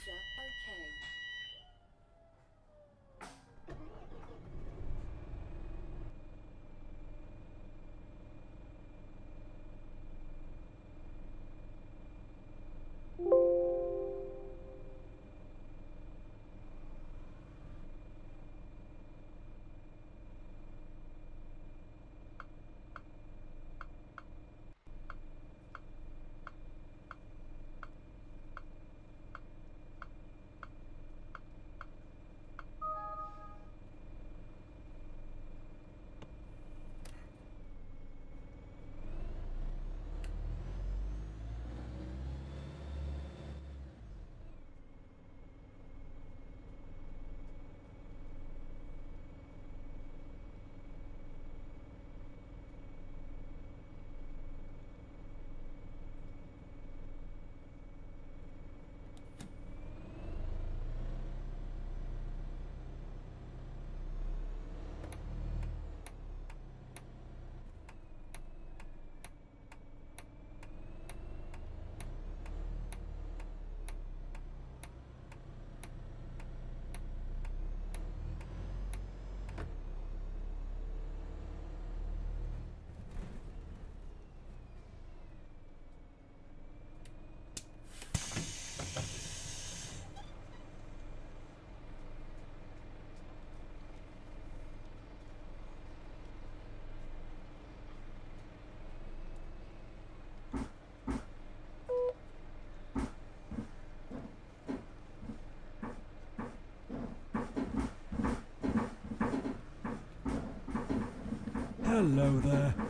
Capture Hello there.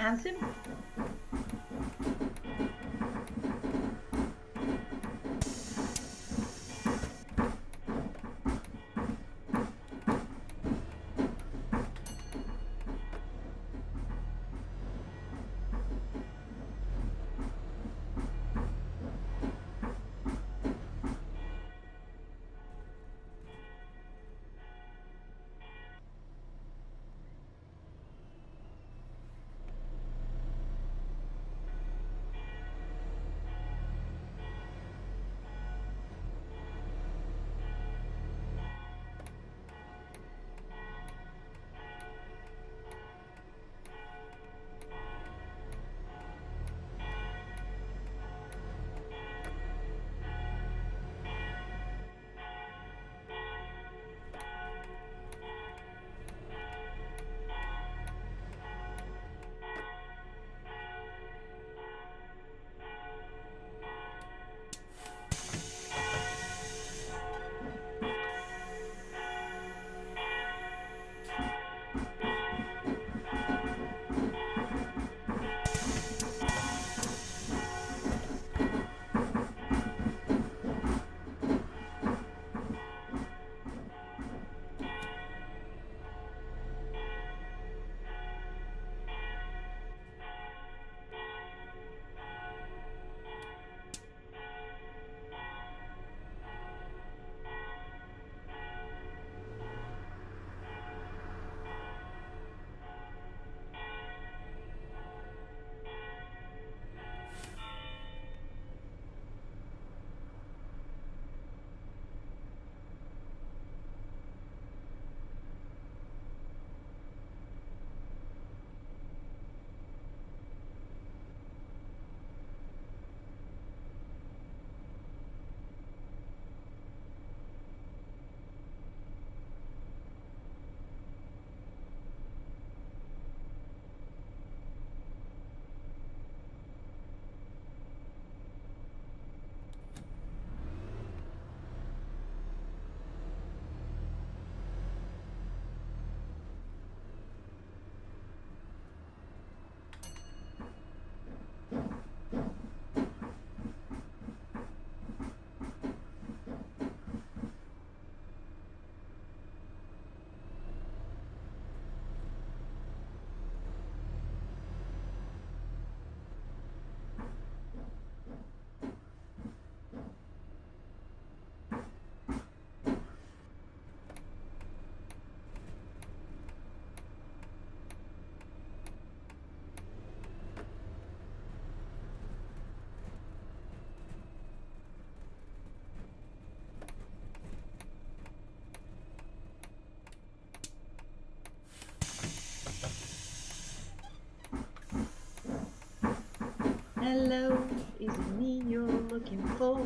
Handsome. Hello, is it me you're looking for?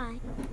Hi.